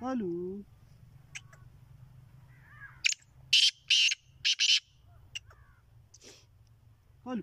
Hello. Hello.